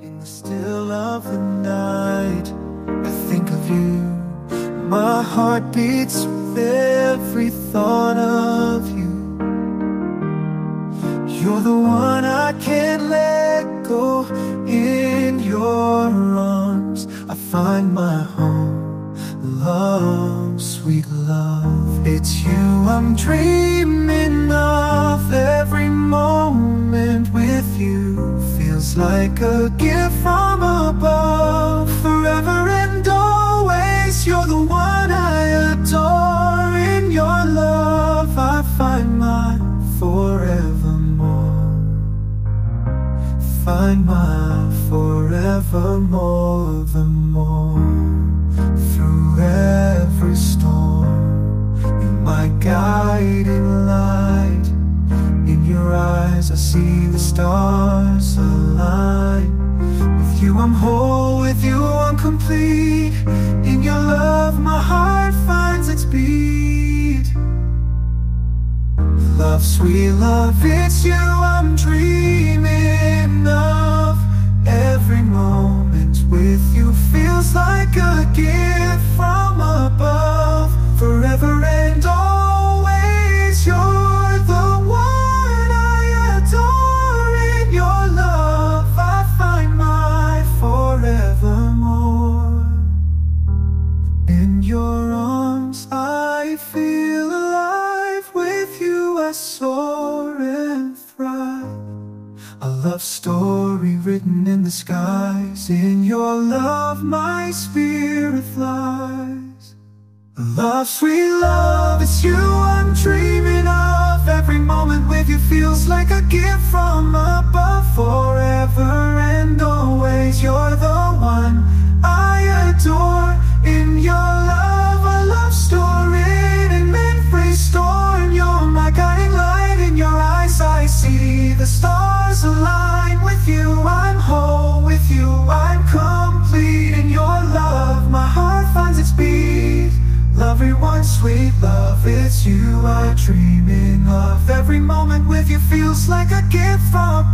In the still of the night, I think of you. My heart beats with every thought of you. You're the one I can't let go. In your arms, I find my home. Love, sweet love. It's you I'm dreaming feels like a gift from above. Forever and always, you're the one I adore. In your love, I find my forevermore. Find my forevermore, the more through every storm. You're my guiding see the stars align. With you, I'm whole. With you, I'm complete. In your love, my heart finds its beat. Love, sweet love, it's your arms I feel alive With you I soar and thrive A love story written in the skies In your love my spirit flies. Love, sweet love, it's you I'm dreaming of. Every moment with you feels like a gift from above stars align with you I'm whole. With you, I'm complete. In your love, my heart finds its beat Love everyone, sweet love, it's you I'm dreaming of. Every moment with you feels like a gift from